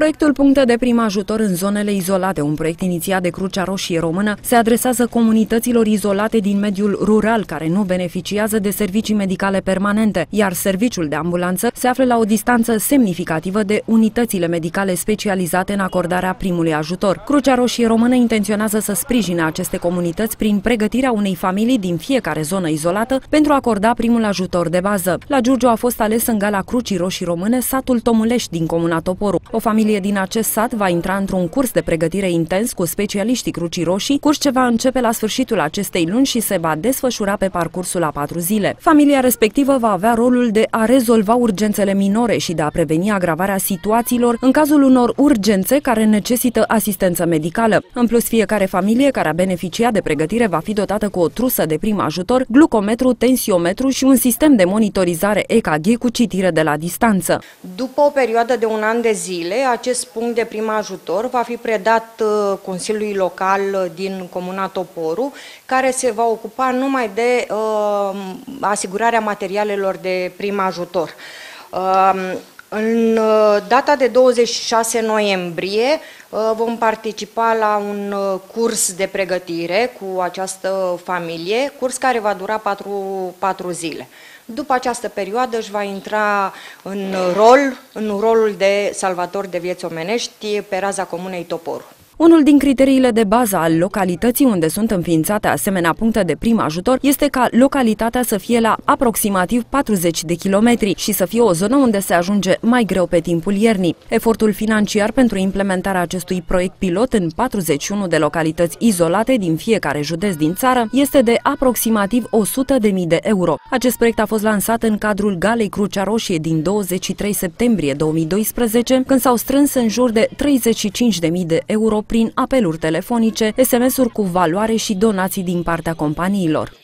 Proiectul Puncte de Prim Ajutor în zonele izolate, un proiect inițiat de Crucea Roșie Română, se adresează comunităților izolate din mediul rural care nu beneficiază de servicii medicale permanente, iar serviciul de ambulanță se află la o distanță semnificativă de unitățile medicale specializate în acordarea primului ajutor. Crucea Roșie Română intenționează să sprijine aceste comunități prin pregătirea unei familii din fiecare zonă izolată pentru a acorda primul ajutor de bază. La Giurgiu a fost ales în gala Crucii Roșii Române satul Tomulești din Comuna Toporu. O familie familie din acest sat va intra într-un curs de pregătire intens cu specialiștii Crucii Roșii, curs ce va începe la sfârșitul acestei luni și se va desfășura pe parcursul a patru zile. Familia respectivă va avea rolul de a rezolva urgențele minore și de a preveni agravarea situațiilor în cazul unor urgențe care necesită asistență medicală. În plus, fiecare familie care a beneficiat de pregătire va fi dotată cu o trusă de prim ajutor, glucometru, tensiometru și un sistem de monitorizare EKG cu citire de la distanță. După o perioadă de un an de zile, acest punct de prim ajutor va fi predat uh, Consiliului Local uh, din Comuna Toporu, care se va ocupa numai de uh, asigurarea materialelor de prim ajutor. Uh, în uh, data de 26 noiembrie vom participa la un curs de pregătire cu această familie, curs care va dura 4, 4 zile. După această perioadă își va intra în rol, în rolul de salvator de vieți omenești pe raza comunei Toporu. Unul din criteriile de bază al localității unde sunt înființate asemenea puncte de prim ajutor este ca localitatea să fie la aproximativ 40 de kilometri și să fie o zonă unde se ajunge mai greu pe timpul iernii. Efortul financiar pentru implementarea acestui proiect pilot în 41 de localități izolate din fiecare județ din țară este de aproximativ 100.000 de euro. Acest proiect a fost lansat în cadrul Galei Crucea Roșie din 23 septembrie 2012, când s-au strâns în jur de 35.000 de euro prin apeluri telefonice, SMS-uri cu valoare și donații din partea companiilor.